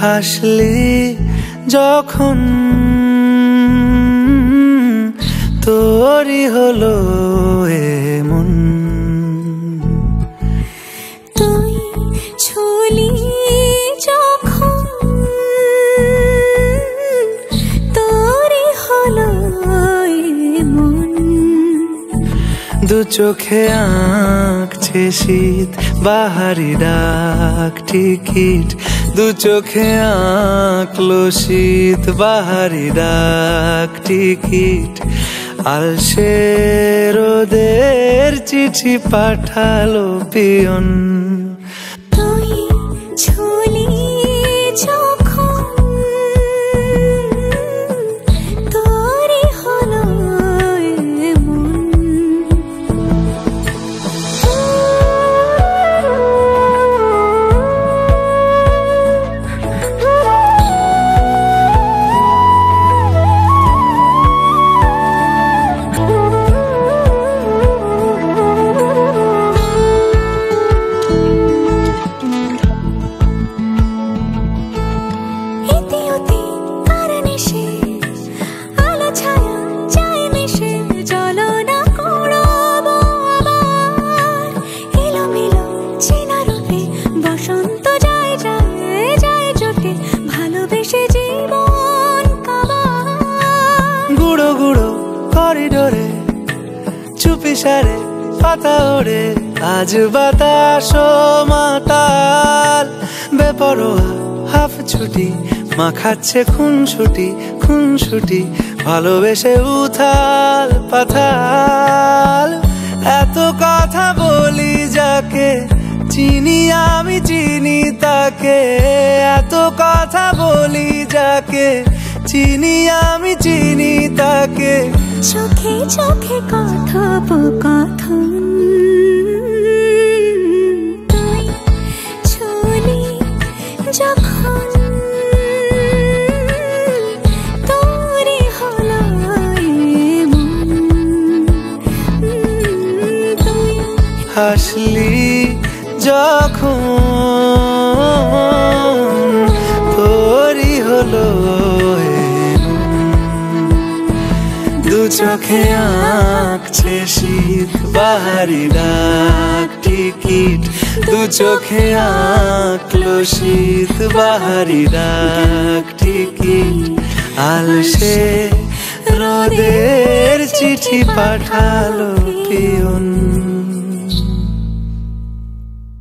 হাসলি যখন তোরই হলো এমন। তুই ছুলি যখন তোরই হলো মন দু চোখে আঁকছে শীত বাহারি ডাক টিকিট দু চোখে আঁকলো শীত বাহারি ডাক টিকিট। আর সে রোদের চিঠি পাঠালো পিয়ন। করিডোরে চুপি সারে, পাতা ওড়ে। আজ বাতাস মাতাল, বেপরোয়া হাফ ছুটি মাখাচ্ছে খুন ছুটি খুন ছুটি ভালোবেসে উথাল পাথাল। এত কথা বলি যাকে, চিনি আমি চিনি তাকে। এত কথা বলি যাকে, চিনি আমি চিনি তাকে। চোখে চোখে কথোপকথন। ছুলি যখন হাসলি যখন চোখে আঁকছে শীত, বাহারি ডাক টিকিট। দু চোখে আঁকলো শীত, বাহারি ডাক টিকিট। আলসে রোদের চিঠি পাঠালো পিয়ন।